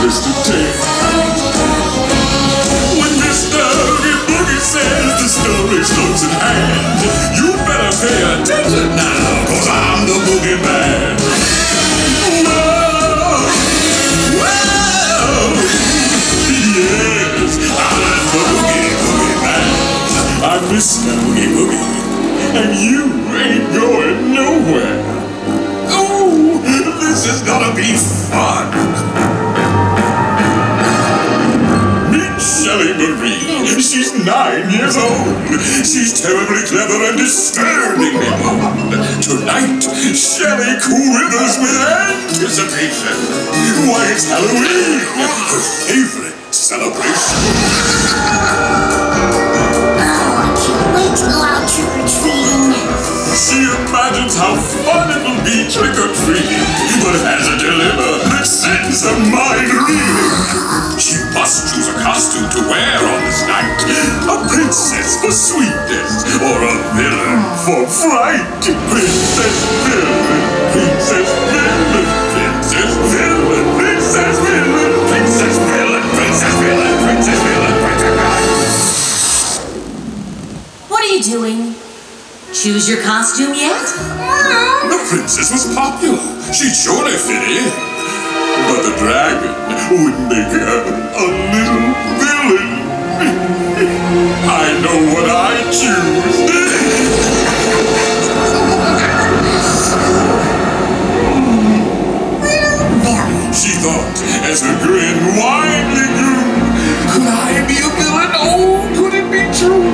twisted tale. When Mr. Boogie says the story's close at hand, you better pay attention now, cause I'm the Boogie Man. Whoa, whoa, yes, I'm the Oogie Boogie Man. I'm Mr. Oogie Boogie, and you She's terribly clever and disturbingly bold. Tonight, Shelley quivers with anticipation. Why, it's Halloween, her favorite celebration. Oh, I can't wait to go out trick or treating. She imagines how fun it'll be trick or treating, but has a dilemma that sends her mind reeling. She must choose a costume to wear on this night a princess for sweetness, or a villain for fright. Princess Villain, Princess Villain, Princess Villain, Princess Villain, Princess Villain, Princess Villain, Princess Villain, Choose your costume yet? The princess was popular. She'd surely fit in. But the dragon would make her a little villain. I know what I choose. She thought as her grin widely grew. Could I be a villain? Oh, could it be true?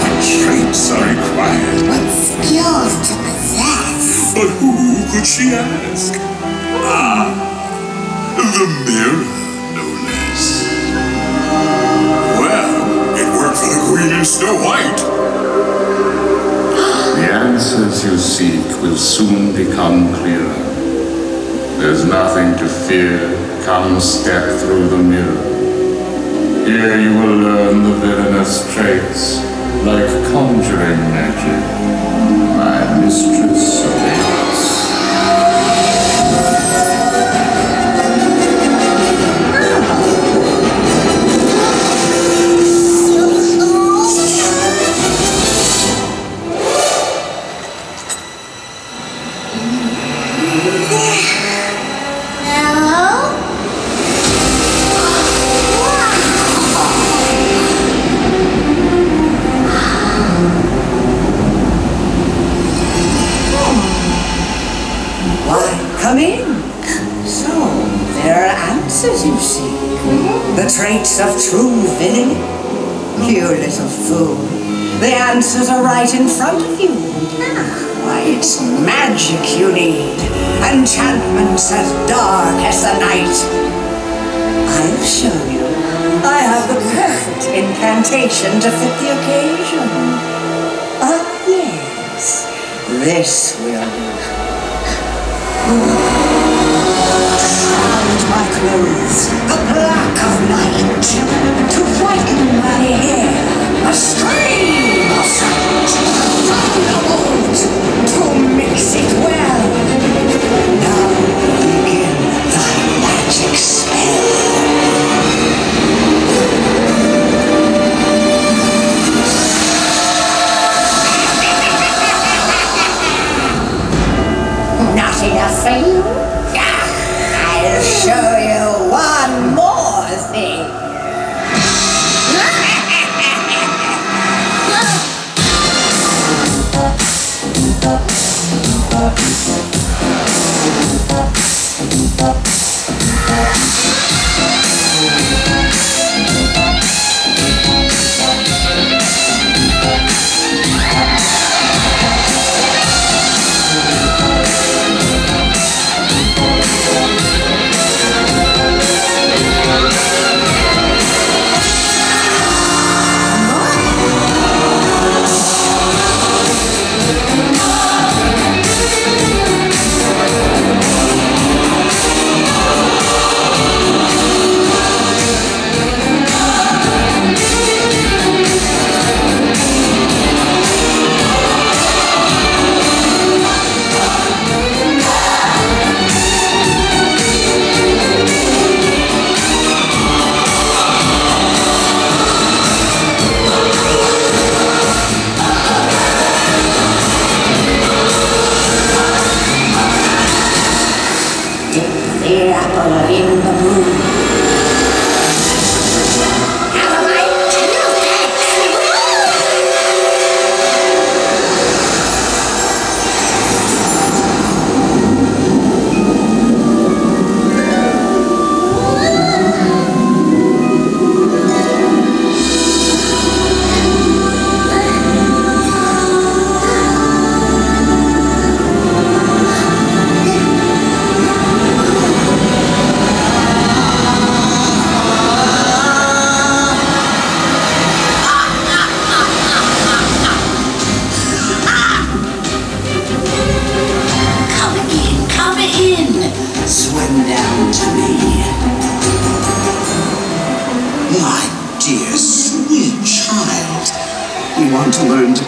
What traits are required? What skills to possess? But who could she ask? Ah, the mirror, no less. Well, it worked for the Queen in Snow White. The answers you seek will soon become clearer. There's nothing to fear. Come step through the mirror. Here you will learn the villainous traits, like conjuring magic. My mistress incantation to fit the occasion. Ah, yes. This will. Shroud my clothes, the black of night, to whiten my hair, a stream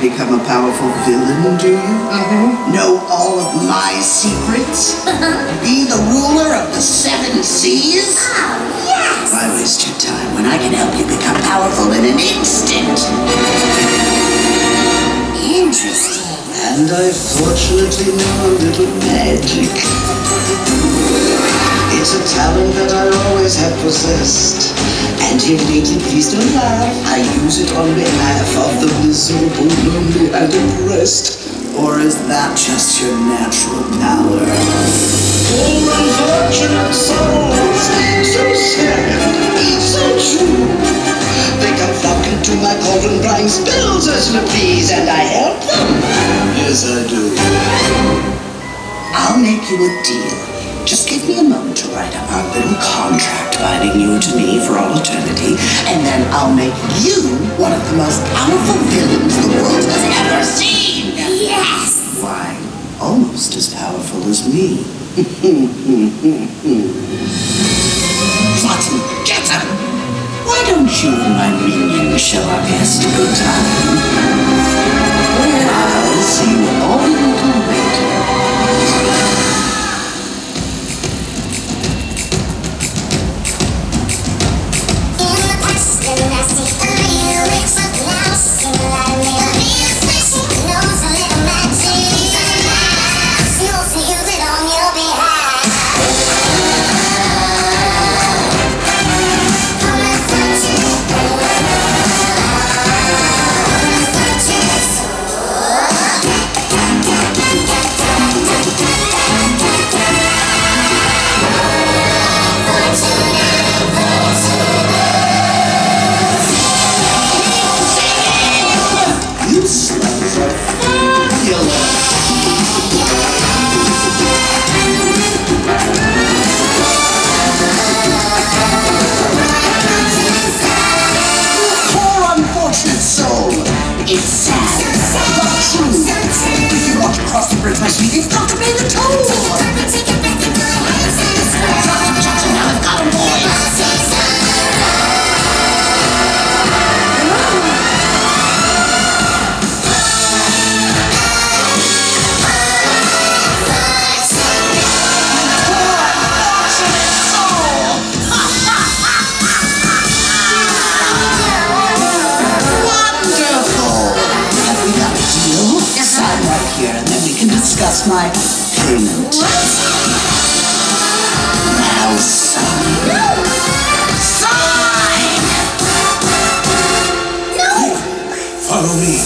become a powerful villain, do you? Mm-hmm. Know all of my secrets? Be the ruler of the seven seas? Oh, yes. Why waste your time when I can help you become powerful in an instant? Interesting. And I fortunately know a little magic. It's a talent that I always have possessed. And here lately, please don't laugh, I use it on behalf of the miserable, lonely, and oppressed. Or is that just your natural power? Oh, unfortunate souls, so sad, so true. They come flocking to my cauldron, crying spells as to please, and I help them. Yes, I do. I'll make you a deal. Just give me a moment to write up our little contract binding you to me for all eternity, and then I'll make you one of the most powerful villains the world has ever seen. Yes. Why, almost as powerful as me. Flotsam, Jetsam! Why don't you and my minions show our guest a good time? Follow me.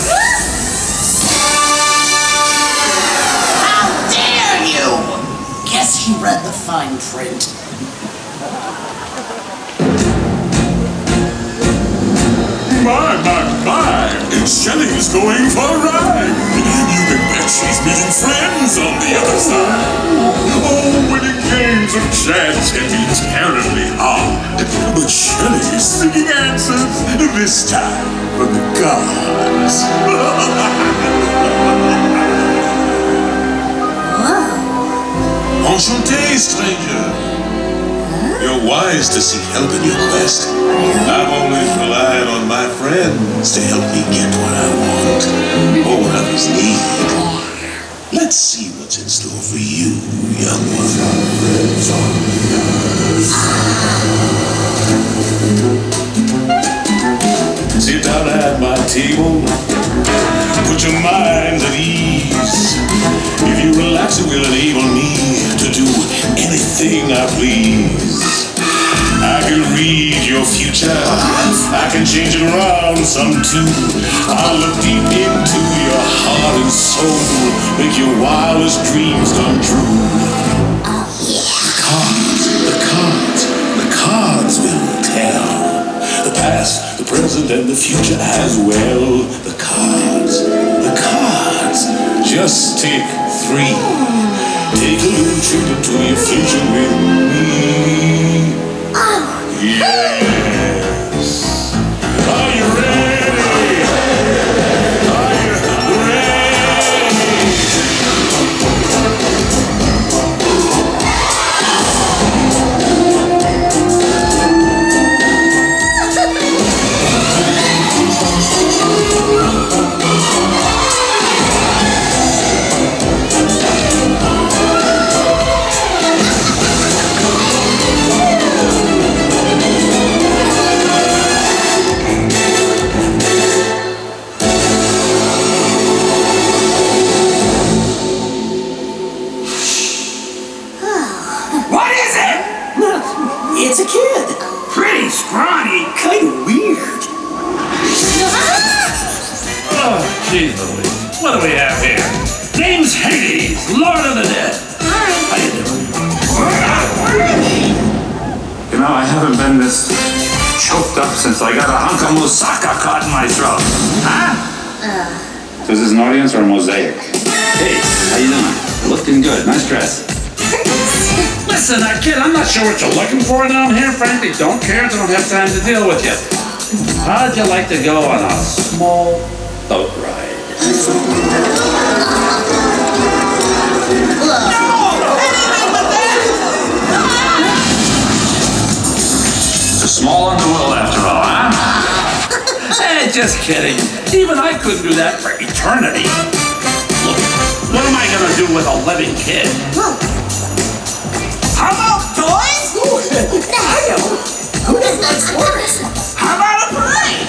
How dare you! Guess he read the fine print. My, my, my! Shelley's going for a ride! She's meeting friends on the other side! Oh, winning games of chance can be terribly hard! But Shelley's singing answers, this time from the gods! Enchanté, stranger! You're wise to seek help in your quest. I've always relied on my friends to help me get what I want, or what others need. Let's see what's in store for you, young one. Sit down at my table. Put your minds at ease. If you relax, it will enable me anything I please. I can read your future, I can change it around some too. I'll look deep into your heart and soul, make your wildest dreams come true. Oh, yeah. The cards, the cards, the cards will tell. The past, the present, and the future as well. The cards, the cards. Just take three. Take a little trip into your future with me. Oh. Yes. Looking good. Nice dress. Listen, uh, kid, I'm not sure what you're looking for down here. Frankly, don't care. Don't have time to deal with you. How'd you like to go on a small boat ride? It's a small underworld after all, huh? hey, just kidding. Even I couldn't do that for eternity. Look, what am I gonna do with a living kid? How about toys? I know. Who does those words? How about a parade?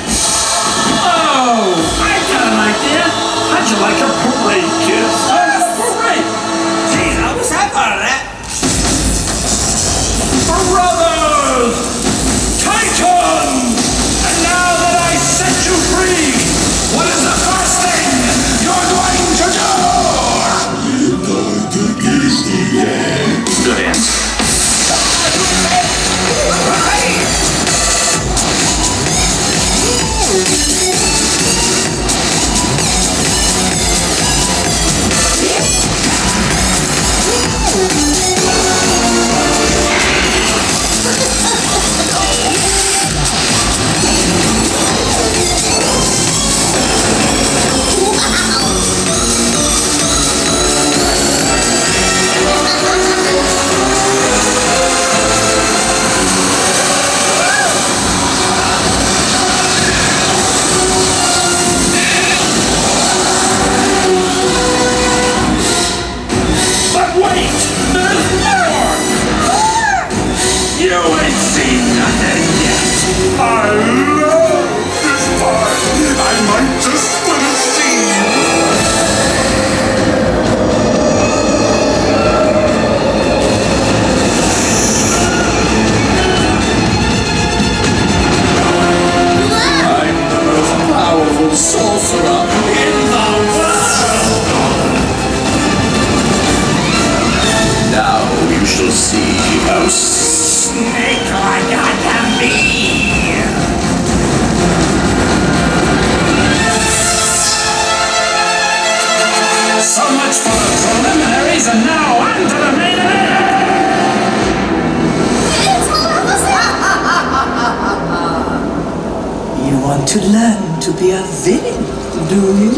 Maria Vivian, do you?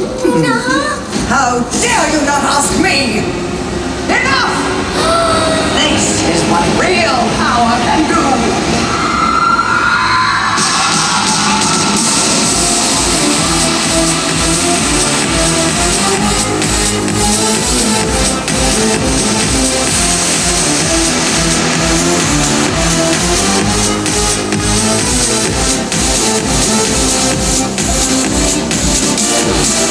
No. How dare you not ask me? Enough! this is what real power can do. Thank Jesus.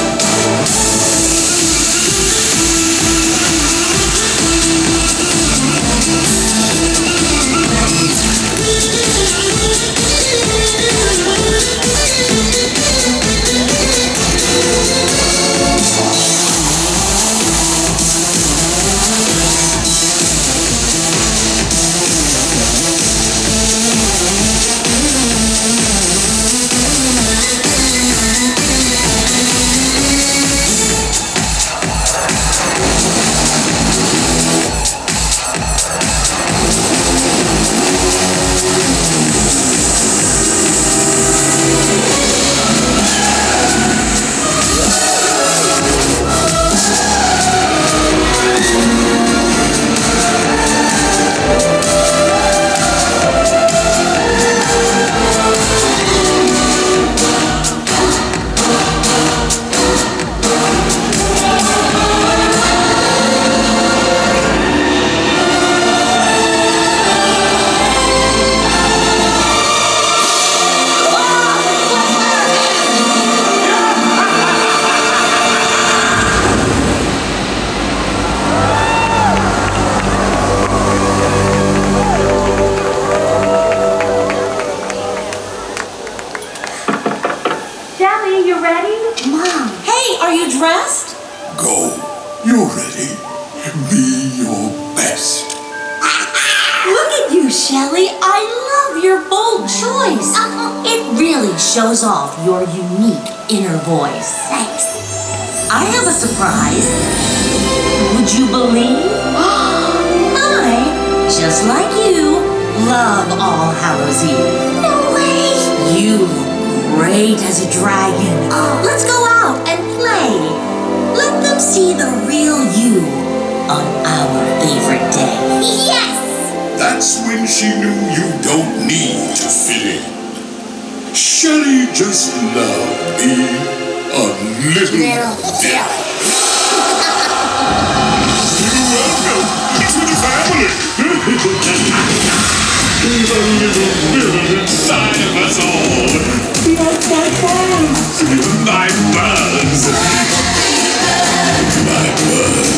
Sally, you ready? Mom. Hey, are you dressed? Go. You ready? Be your best. Look at you, Shelley. I love your bold choice. Uh-huh. It really shows off your unique inner voice. Thanks. I have a surprise. Would you believe? I, just like you, love All Hallows Eve. No way! You great as a dragon. Oh, Let's go out and play. Let them see the real you on our favorite day. Yes. That's when she knew you don't need to fit in. Shelley just loved being a little, Little devil. Welcome to the family. the little villain inside of us all. My buzz. My buzz. My buzz.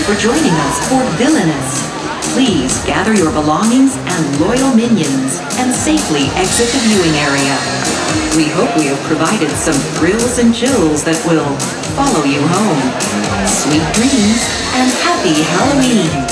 You for joining us for Villainous. Please gather your belongings and loyal minions and safely exit the viewing area. We hope we have provided some thrills and chills that will follow you home. Sweet dreams and happy Halloween!